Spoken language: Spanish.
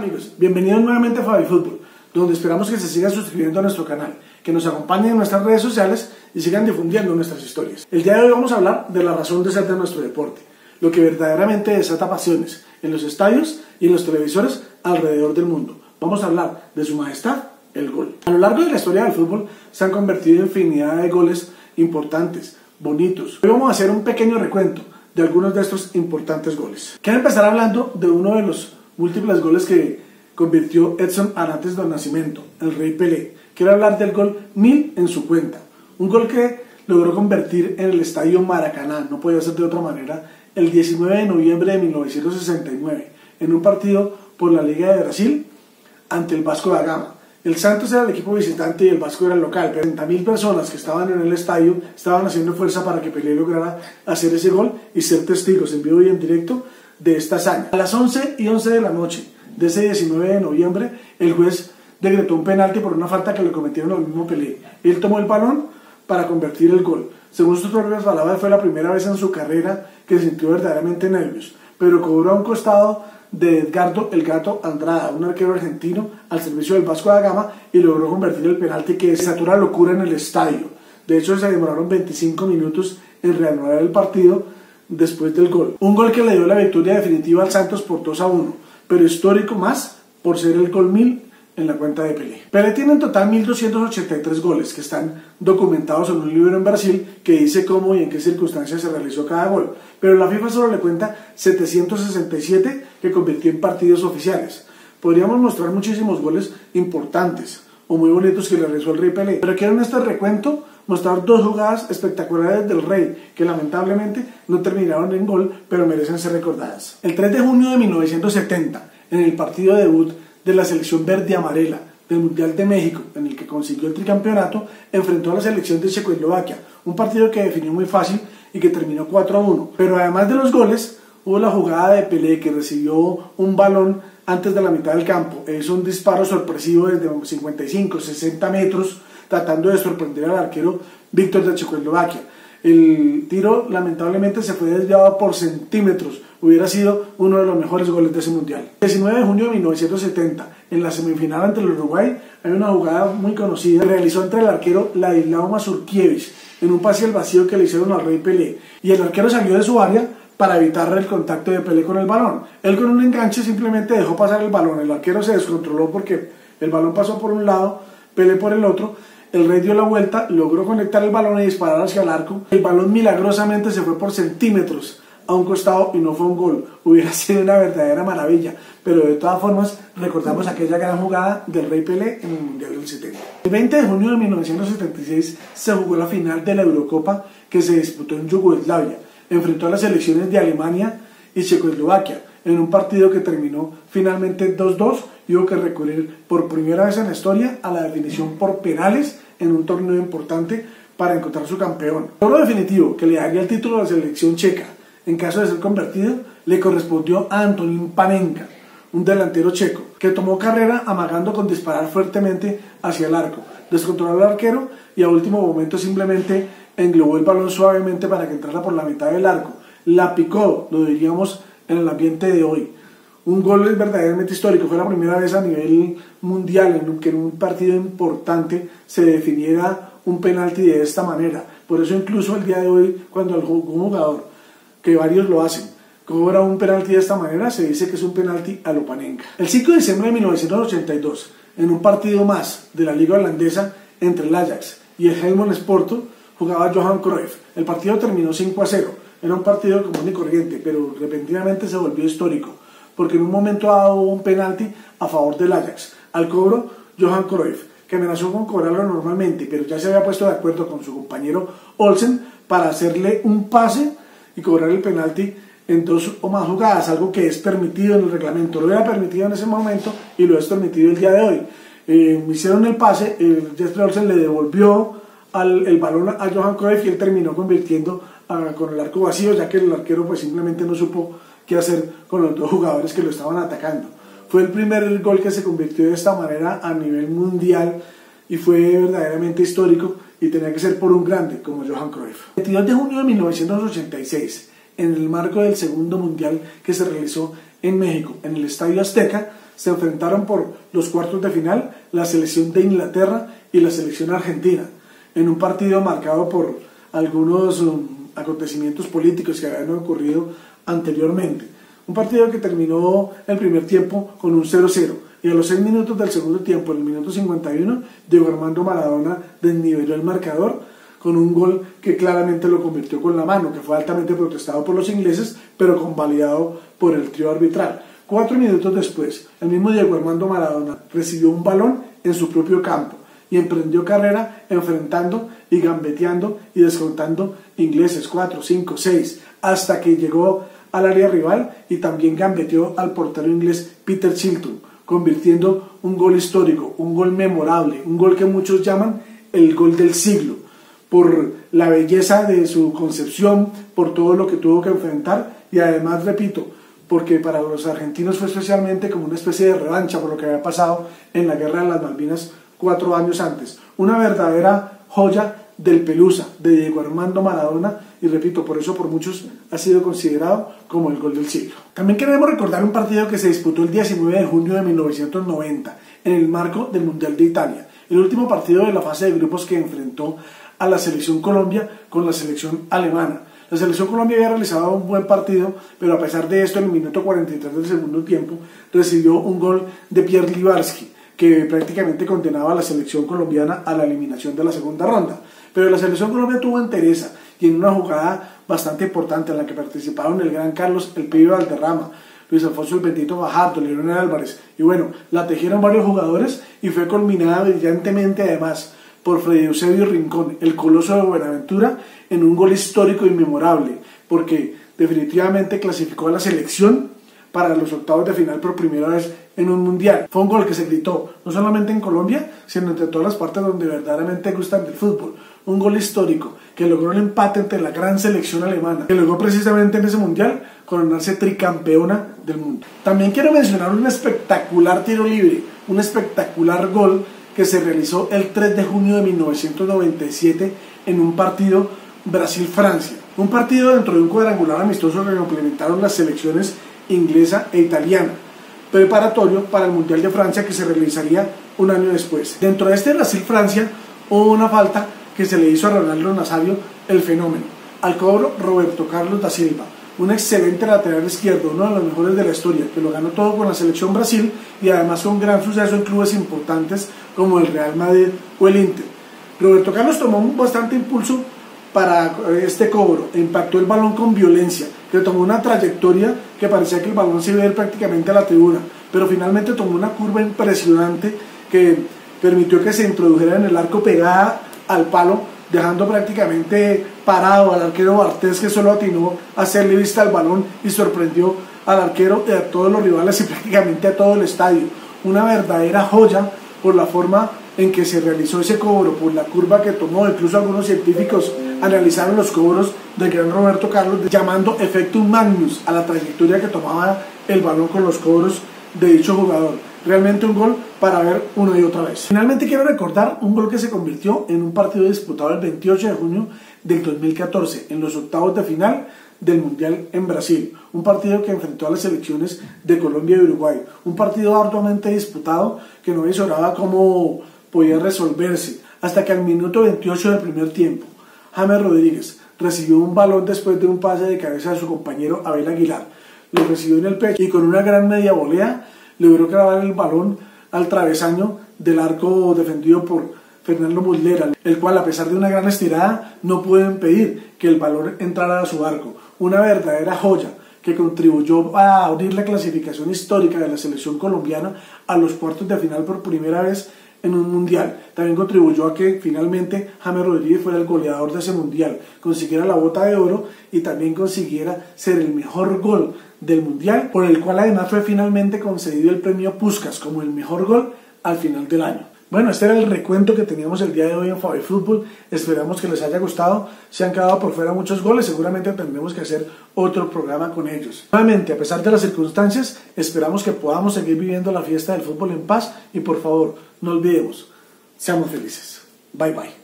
amigos, bienvenidos nuevamente a Fabi Fútbol, donde esperamos que se sigan suscribiendo a nuestro canal, que nos acompañen en nuestras redes sociales y sigan difundiendo nuestras historias. El día de hoy vamos a hablar de la razón de ser de nuestro deporte, lo que verdaderamente desata pasiones en los estadios y en los televisores alrededor del mundo. Vamos a hablar de su majestad, el gol. A lo largo de la historia del fútbol se han convertido en infinidad de goles importantes, bonitos. Hoy vamos a hacer un pequeño recuento de algunos de estos importantes goles. Quiero empezar hablando de uno de los múltiples goles que convirtió Edson Arantes do Nascimento, el rey Pelé. Quiero hablar del gol 1000 en su cuenta. Un gol que logró convertir en el estadio Maracaná, no podía ser de otra manera, el 19 de noviembre de 1969, en un partido por la Liga de Brasil ante el Vasco da Gama. El Santos era el equipo visitante y el Vasco era el local. 30.000 personas que estaban en el estadio estaban haciendo fuerza para que Pelé lograra hacer ese gol y ser testigos en vivo y en directo de esta hazaña. A las 11 y 11 de la noche de ese 19 de noviembre, el juez decretó un penalti por una falta que le cometieron al mismo Pelé. Él tomó el balón para convertir el gol. Según sus propias palabras, fue la primera vez en su carrera que sintió verdaderamente nervios, pero cobró a un costado de Edgardo El Gato Andrada, un arquero argentino al servicio del Vasco da Gama y logró convertir el penalti que desató la locura en el estadio. De hecho, se demoraron 25 minutos en reanudar el partido después del gol. Un gol que le dio la victoria definitiva al Santos por 2 a 1, pero histórico más por ser el gol 1000 en la cuenta de Pelé. Pelé tiene en total 1.283 goles que están documentados en un libro en Brasil que dice cómo y en qué circunstancias se realizó cada gol, pero la FIFA solo le cuenta 767 que convirtió en partidos oficiales. Podríamos mostrar muchísimos goles importantes o muy bonitos que le realizó el Rey Pelé, pero quiero en este recuento mostrar dos jugadas espectaculares del Rey que lamentablemente no terminaron en gol, pero merecen ser recordadas. El 3 de junio de 1970, en el partido de debut de la selección verde amarela del Mundial de México, en el que consiguió el tricampeonato, enfrentó a la selección de Checoslovaquia, un partido que definió muy fácil y que terminó 4 a 1. Pero además de los goles, hubo la jugada de Pelé que recibió un balón antes de la mitad del campo. Es un disparo sorpresivo desde 55, 60 metros, tratando de sorprender al arquero Víctor de Checoslovaquia. El tiro lamentablemente se fue desviado por centímetros. Hubiera sido uno de los mejores goles de ese mundial. 19 de junio de 1970, en la semifinal ante el Uruguay, hay una jugada muy conocida que realizó entre el arquero Ladislao Mazurkiewicz en un pase al vacío que le hicieron al Rey Pelé. Y el arquero salió de su área para evitar el contacto de Pelé con el balón. Él con un enganche simplemente dejó pasar el balón. El arquero se descontroló porque el balón pasó por un lado, Pelé por el otro el rey dio la vuelta, logró conectar el balón y disparar hacia el arco. El balón milagrosamente se fue por centímetros a un costado y no fue un gol. Hubiera sido una verdadera maravilla. Pero de todas formas, recordamos aquella gran jugada del Rey Pelé en el Mundial del 70. El 20 de junio de 1976 se jugó la final de la Eurocopa que se disputó en Yugoslavia. Enfrentó a las selecciones de Alemania y Checoslovaquia en un partido que terminó finalmente 2-2 y hubo que recurrir por primera vez en la historia a la definición por penales en un torneo importante para encontrar su campeón. El logro definitivo que le daría el título a la selección checa en caso de ser convertido le correspondió a Antonín Panenka, un delantero checo, que tomó carrera amagando con disparar fuertemente hacia el arco, descontroló al arquero y a último momento simplemente englobó el balón suavemente para que entrara por la mitad del arco. La picó, lo diríamos en el ambiente de hoy. Un gol verdaderamente histórico, fue la primera vez a nivel mundial en que en un partido importante se definiera un penalti de esta manera. Por eso incluso el día de hoy, cuando un jugador, que varios lo hacen, cobra un penalti de esta manera, se dice que es un penalti a Lopanenka. El 5 de diciembre de 1982, en un partido más de la liga holandesa entre el Ajax y el Helmond Sporto, jugaba Johan Cruyff. El partido terminó 5 a 0 era un partido común y corriente, pero repentinamente se volvió histórico, porque en un momento dado un penalti a favor del Ajax. Al cobro, Johan Cruyff, que amenazó con cobrarlo normalmente, pero ya se había puesto de acuerdo con su compañero Olsen para hacerle un pase y cobrar el penalti en dos o más jugadas, algo que es permitido en el reglamento. Lo era permitido en ese momento y lo es permitido el día de hoy. Eh, hicieron el pase, eh, Jesper Olsen le devolvió el balón a Johan Cruyff y él terminó convirtiendo con el arco vacío, ya que el arquero pues simplemente no supo qué hacer con los dos jugadores que lo estaban atacando. Fue el primer gol que se convirtió de esta manera a nivel mundial y fue verdaderamente histórico y tenía que ser por un grande como Johan Cruyff. El 22 de junio de 1986, en el marco del segundo mundial que se realizó en México, en el Estadio Azteca, se enfrentaron por los cuartos de final la selección de Inglaterra y la selección argentina, en un partido marcado por algunos um, acontecimientos políticos que habían ocurrido anteriormente. Un partido que terminó el primer tiempo con un 0-0 y a los 6 minutos del segundo tiempo, en el minuto 51, Diego Armando Maradona desniveló el marcador con un gol que claramente lo convirtió con la mano, que fue altamente protestado por los ingleses, pero convalidado por el trío arbitral. Cuatro minutos después, el mismo Diego Armando Maradona recibió un balón en su propio campo y emprendió carrera enfrentando y gambeteando y descontando ingleses 4, 5, 6, hasta que llegó al área rival y también gambeteó al portero inglés Peter Chilton, convirtiendo un gol histórico, un gol memorable, un gol que muchos llaman el gol del siglo, por la belleza de su concepción, por todo lo que tuvo que enfrentar y además, repito, porque para los argentinos fue especialmente como una especie de revancha por lo que había pasado en la guerra de las Malvinas cuatro años antes. Una verdadera joya del Pelusa, de Diego Armando Maradona, y repito, por eso por muchos ha sido considerado como el gol del siglo. También queremos recordar un partido que se disputó el 19 de junio de 1990, en el marco del Mundial de Italia, el último partido de la fase de grupos que enfrentó a la selección Colombia con la selección alemana. La selección Colombia había realizado un buen partido, pero a pesar de esto, en el minuto 43 del segundo tiempo, recibió un gol de Pierre Libarski, que prácticamente condenaba a la selección colombiana a la eliminación de la segunda ronda. Pero la selección Colombia tuvo entereza y en una jugada bastante importante en la que participaron el gran Carlos El Pibe Valderrama, Luis Alfonso El Bendito Bajardo, Leonel Álvarez. Y bueno, la tejieron varios jugadores y fue culminada brillantemente además por Freddy Eusebio Rincón, el coloso de Buenaventura, en un gol histórico y memorable, porque definitivamente clasificó a la selección para los octavos de final por primera vez en un mundial. Fue un gol que se gritó no solamente en Colombia, sino entre todas las partes donde verdaderamente gustan del fútbol. Un gol histórico que logró el empate entre la gran selección alemana, que logró precisamente en ese mundial coronarse tricampeona del mundo. También quiero mencionar un espectacular tiro libre, un espectacular gol que se realizó el 3 de junio de 1997 en un partido Brasil-Francia. Un partido dentro de un cuadrangular amistoso que complementaron las selecciones inglesa e italiana, preparatorio para el Mundial de Francia que se realizaría un año después. Dentro de este Brasil-Francia hubo una falta que se le hizo a Ronaldo Nazario, el fenómeno. Al cobro, Roberto Carlos da Silva, un excelente lateral izquierdo, uno de los mejores de la historia, que lo ganó todo con la selección Brasil y además con gran suceso en clubes importantes como el Real Madrid o el Inter. Roberto Carlos tomó un bastante impulso para este cobro, impactó el balón con violencia, que tomó una trayectoria que parecía que el balón se iba a ir prácticamente a la tribuna, pero finalmente tomó una curva impresionante que permitió que se introdujera en el arco pegada al palo, dejando prácticamente parado al arquero Bartés, que solo atinó a hacerle vista al balón y sorprendió al arquero y a todos los rivales y prácticamente a todo el estadio. Una verdadera joya por la forma en que se realizó ese cobro, por la curva que tomó, incluso algunos científicos analizaron los cobros del gran Roberto Carlos, llamando efectum magnus a la trayectoria que tomaba el balón con los cobros de dicho jugador. Realmente un gol para ver una y otra vez. Finalmente quiero recordar un gol que se convirtió en un partido disputado el 28 de junio del 2014, en los octavos de final del Mundial en Brasil. Un partido que enfrentó a las selecciones de Colombia y Uruguay. Un partido arduamente disputado que no visoraba cómo podía resolverse, hasta que al minuto 28 del primer tiempo, James Rodríguez recibió un balón después de un pase de cabeza de su compañero Abel Aguilar. Lo recibió en el pecho y con una gran media volea logró clavar el balón al travesaño del arco defendido por Fernando Muslera, el cual a pesar de una gran estirada no pudo impedir que el balón entrara a su arco. Una verdadera joya que contribuyó a abrir la clasificación histórica de la selección colombiana a los cuartos de final por primera vez en un mundial. También contribuyó a que finalmente James Rodríguez fuera el goleador de ese mundial, consiguiera la bota de oro y también consiguiera ser el mejor gol del mundial, por el cual además fue finalmente concedido el premio Puskas como el mejor gol al final del año. Bueno, este era el recuento que teníamos el día de hoy en Fabi Fútbol. Esperamos que les haya gustado. Se han quedado por fuera muchos goles. Seguramente tendremos que hacer otro programa con ellos. Nuevamente, a pesar de las circunstancias, esperamos que podamos seguir viviendo la fiesta del fútbol en paz. Y por favor, no olvidemos, seamos felices. Bye bye.